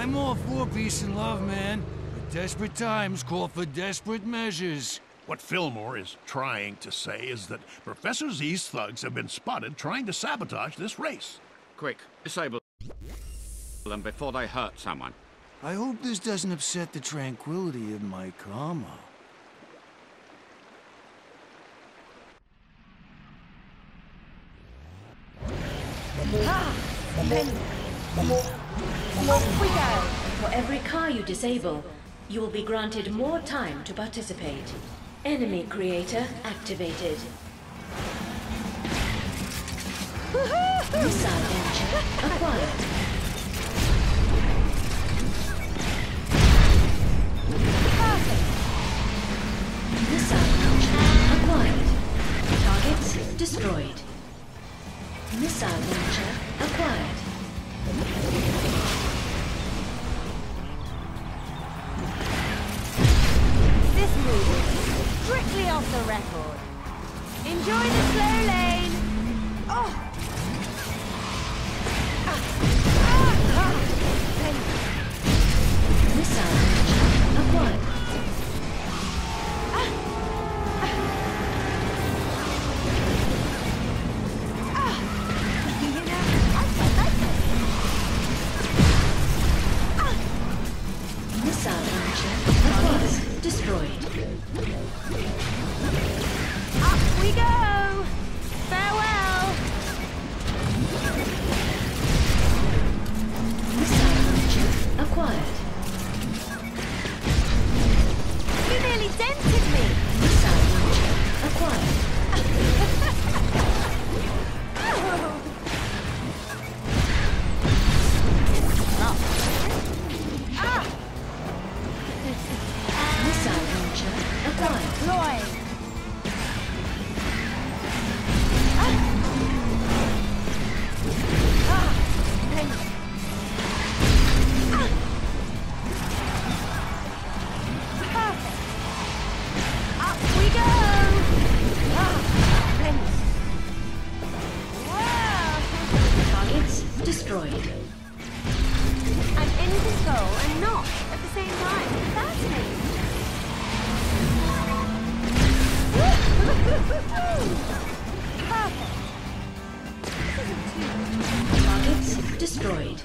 I'm all for peace and love, man. But desperate times call for desperate measures. What Fillmore is trying to say is that Professor Z's thugs have been spotted trying to sabotage this race. Quick, disable them before they hurt someone. I hope this doesn't upset the tranquility of my karma. Off we go! For every car you disable, you will be granted more time to participate. Enemy creator activated. Missile launcher acquired. We go. Farewell. Missile launcher acquired. You nearly dented destroyed. And not at the same time. Perfect. Targets destroyed.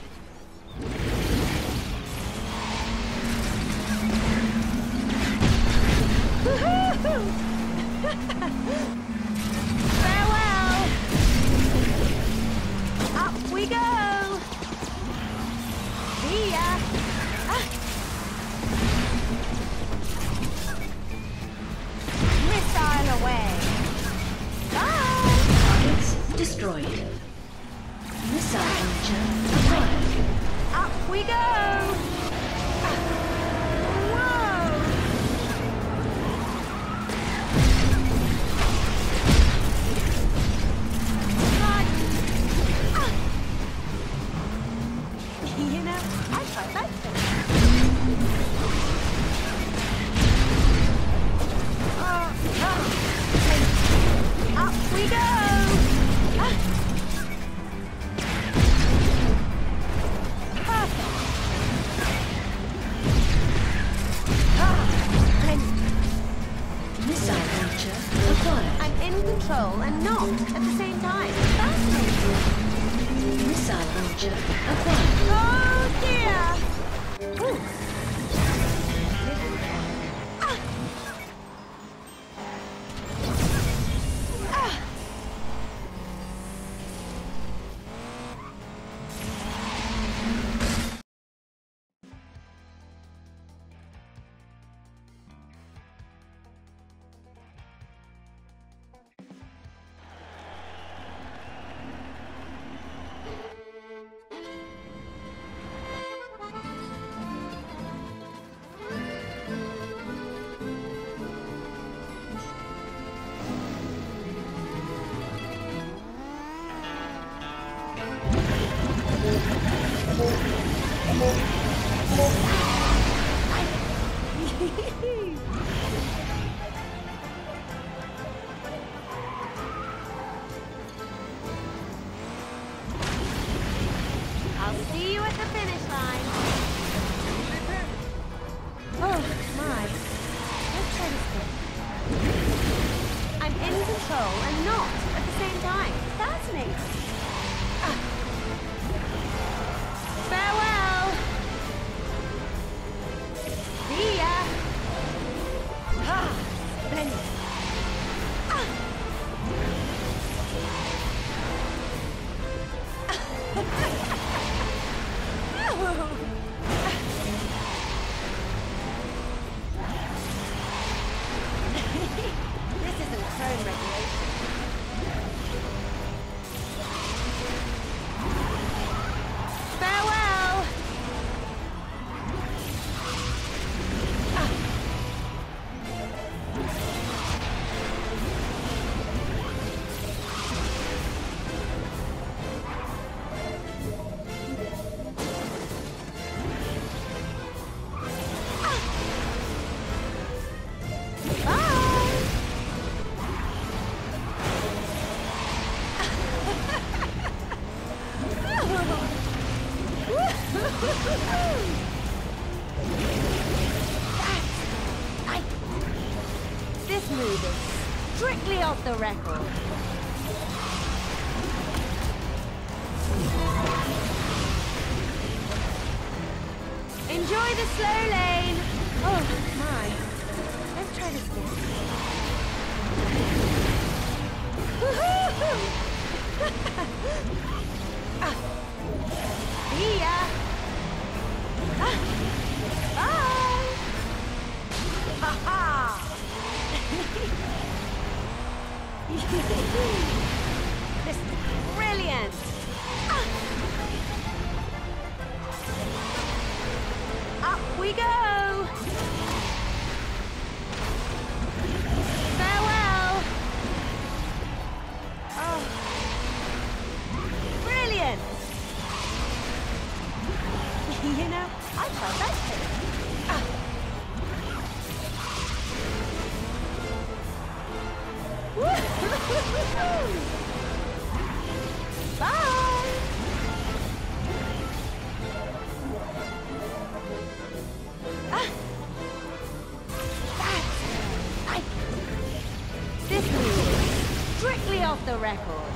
off the record.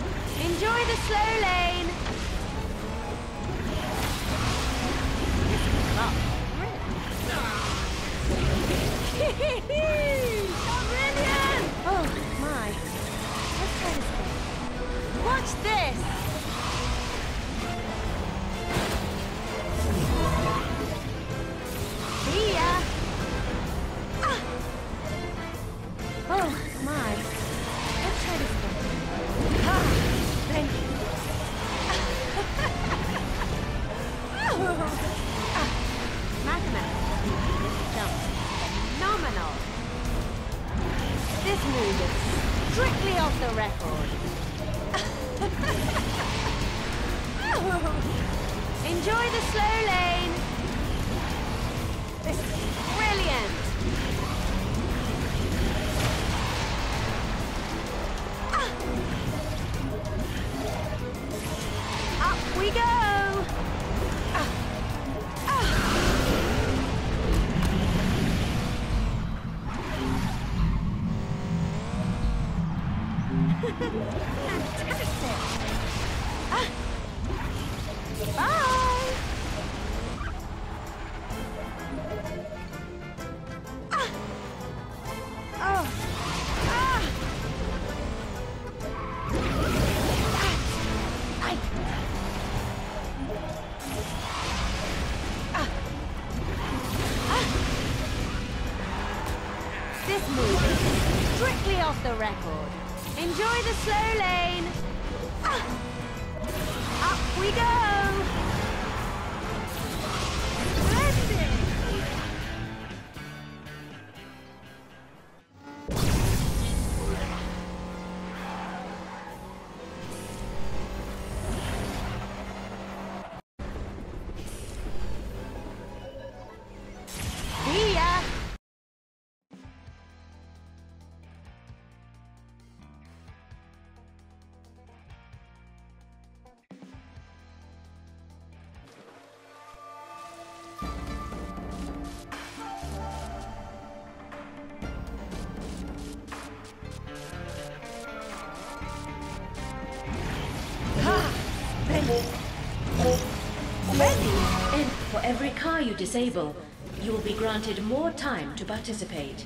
Enjoy the slow lane. Oh, my. Let's try this again. Watch this! Strictly off the record. Enjoy the slow lane. This is brilliant. Ah. Up we go. off the record. Enjoy the slow lane. Ah. Up we go! And for every car you disable, you will be granted more time to participate.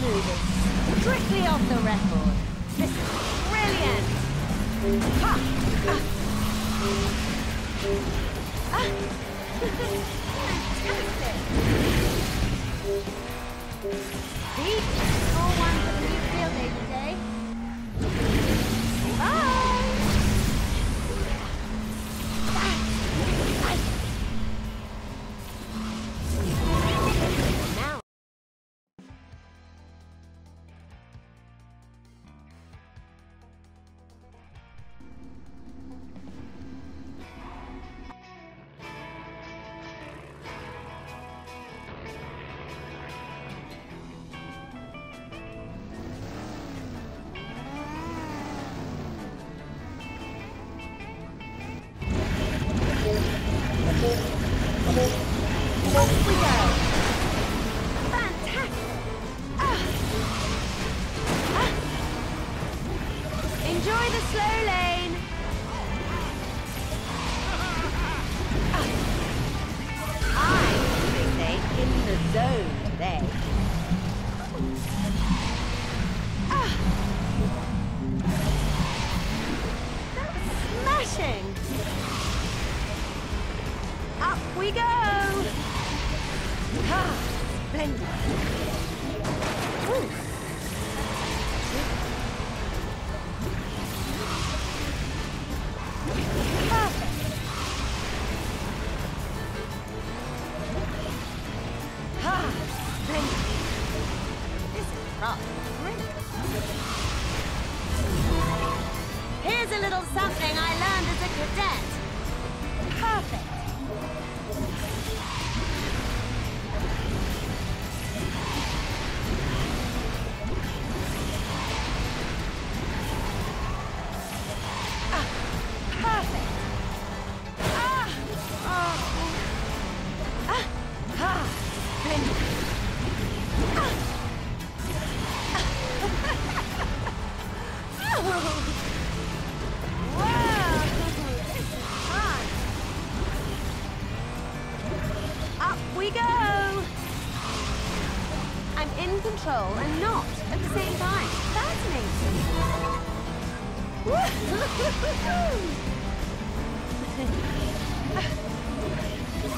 This strictly off the record. This is brilliant. Ha! Ah. Ah. Fantastic. Pete, score one for the new field day today. Here's a little something I learned as a cadet. Perfect.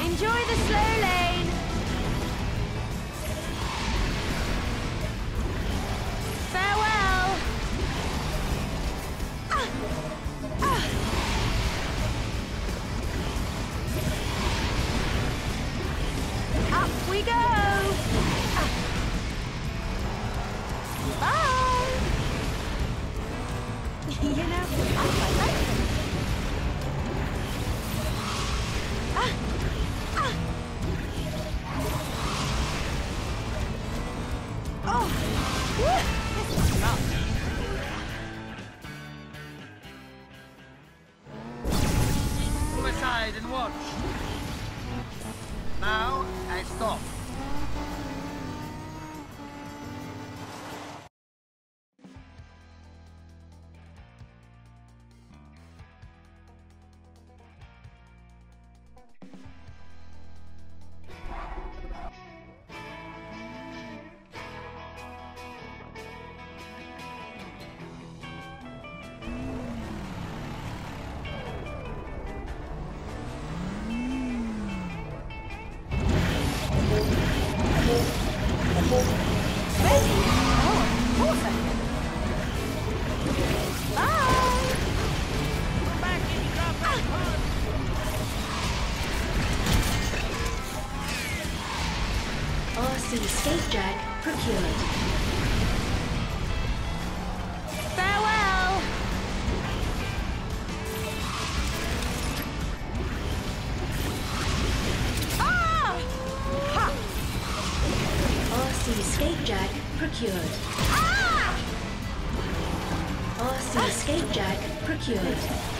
Enjoy the slow lane. side and watch. Now, I stop. Skate jack procured. Farewell! Ah! Ha! RC skate jack procured. Ah! RC skate jack procured.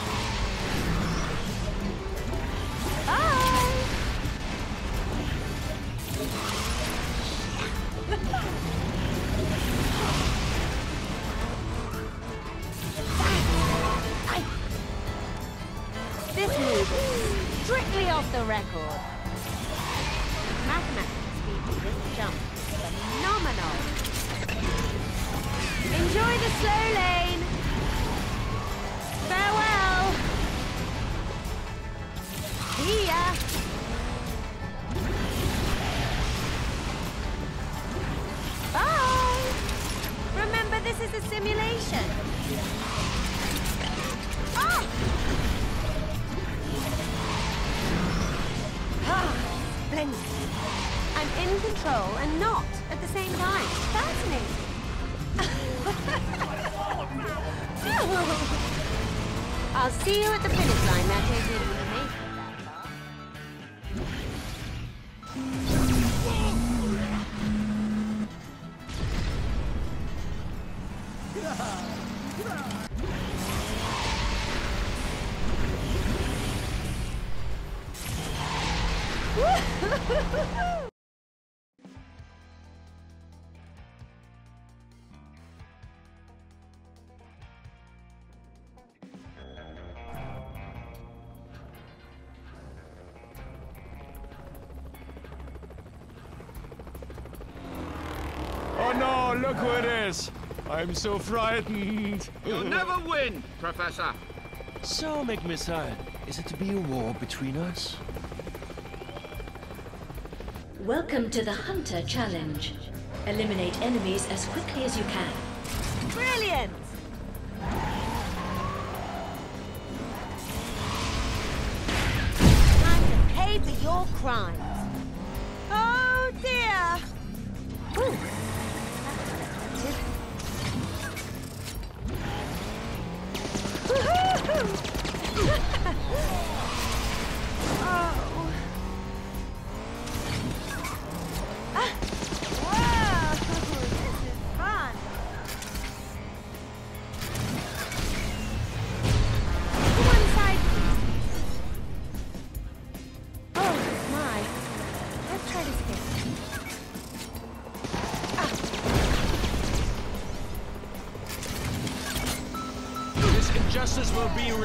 Oh no, look who it is! I'm so frightened. You'll never win, Professor. So, McMissile, uh, is it to be a war between us? Welcome to the Hunter Challenge. Eliminate enemies as quickly as you can. Brilliant! Time to pay for your crimes.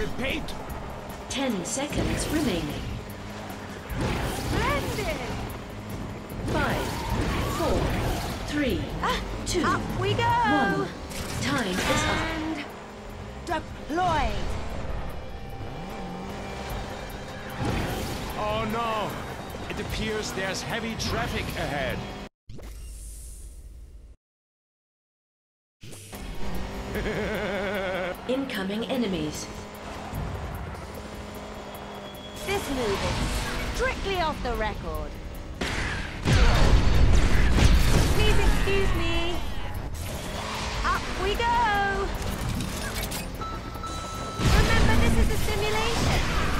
Will be repaid. Ten seconds remaining. Splendid! Five, four, three, two, Up we go! one. Time is up. And deployed. Oh no! It appears there's heavy traffic ahead. Incoming enemies. Is strictly off the record. Please excuse me. Up we go. Remember, this is a simulation.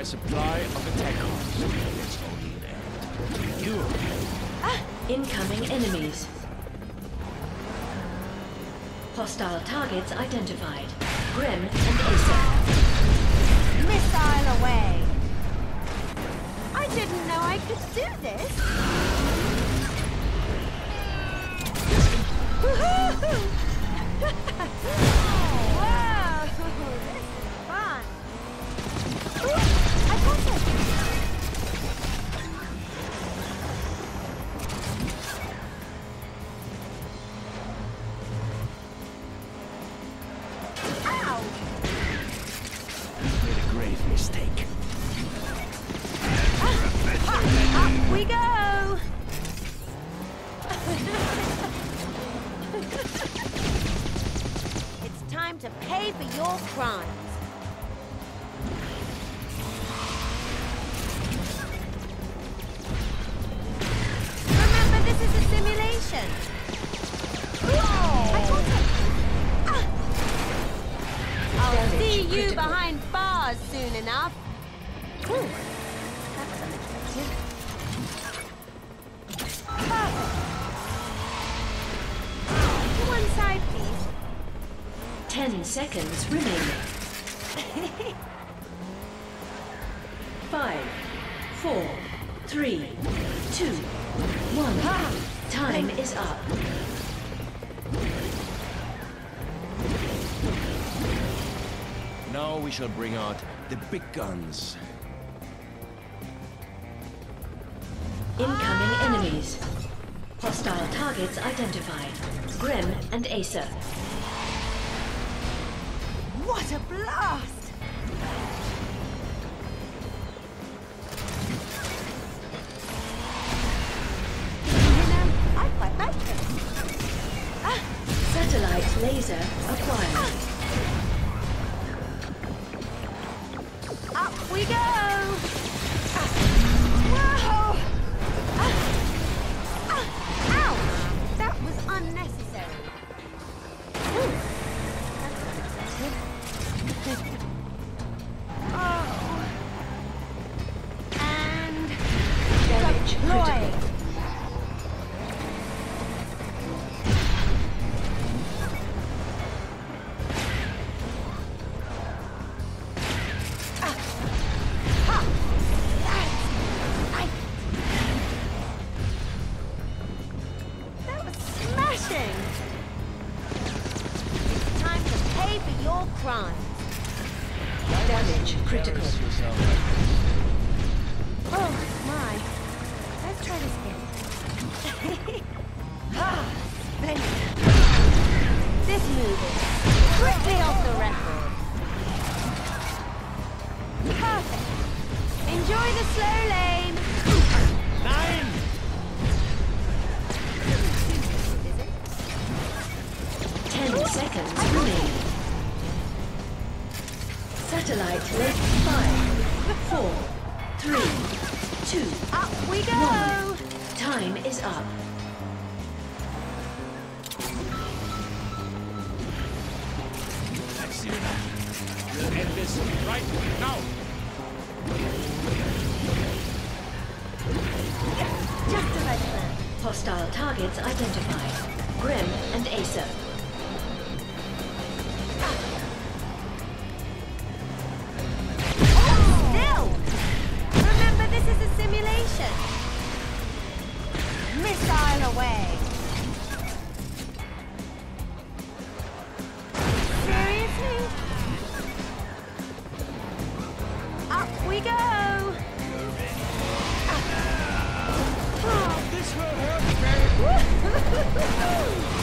My supply of attackers. There's only an end to you. Ah, incoming enemies. Hostile targets identified. Grem and Acer. Missile away! I didn't know I could do this! Whoa! This is fun! It's time to pay for your crimes. This is a simulation. I it. Ah. I'll Damage see you critical. behind bars soon enough. Ooh. Perfect. One side, please. Ten seconds remaining. Five, four, three, two, one. Time is up. Now we shall bring out the big guns. Incoming enemies. Hostile targets identified. Grem and Acer. What a blast! Laser acquired. Satellite five, four, three, two, Up we go. one. Time is up. See end this right now. Just as I planned. Hostile targets identified. Grem and Acer. Oh, my God.